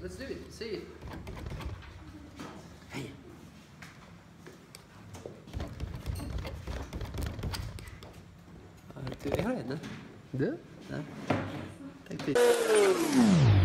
Let's do it. See it. Hey. Hva er det du gjør inne? Du? Ja. Takk.